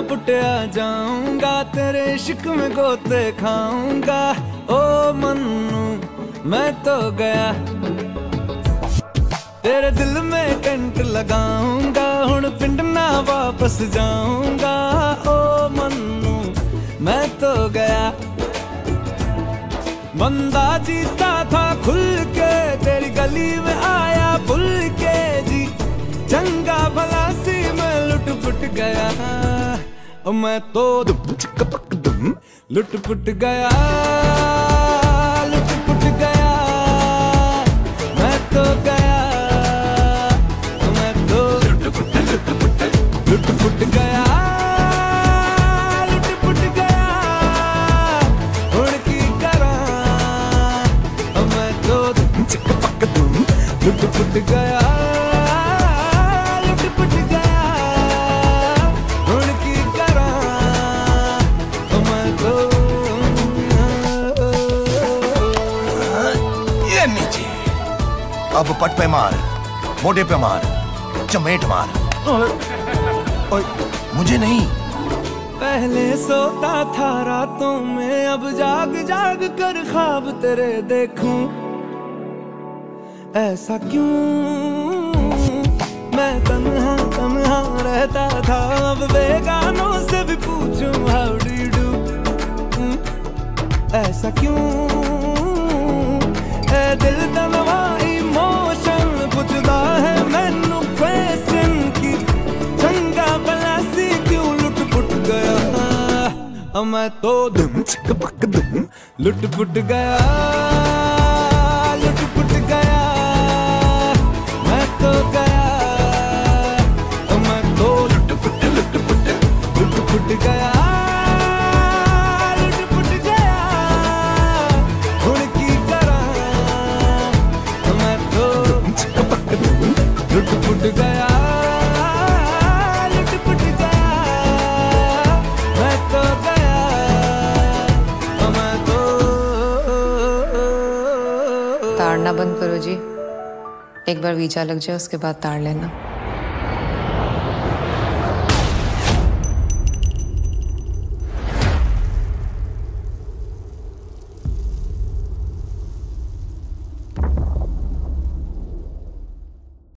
पुटिया जाऊँगा, तेरे इश्क में गोते खाऊँगा। ओ मन्नू, मैं तो गया। तेरे दिल में कंट लगाऊँगा हूँ पिंड ना वापस जाऊँगा। ओ मन्नू, मैं तो गया। बंदा जीता था खुल के, तेरी गली में आया भूल के जी। चंगा भला सी मैं लुट पुट गया। मैं तो चिक पक लुट पुट गया लुट पुट गया। मैं तो गया, मैं तो लुट पुट लुट पुट लुट पुट गया लुट पुट गया। उड़ की करा मैं तो चिक पक दुम लुट पुट गया। अब पट पे मार मोटे पे मार चमेट मार। ओए, मुझे नहीं। पहले सोता था रातों में अब जाग जाग कर ख्वाब तेरे देखूँ। ऐसा क्यों? मैं तन्हा तन्हा रहता था अब बेगानों से भी पूछूँ हाउ डू डू ऐसा क्यों? ए दिल मैं तो दुम चिक पक दुम। लुट पुट गया, लुट पुट गया। मैं तो गया जी। एक बार वीज़ा लग जाए उसके बाद तार लेना।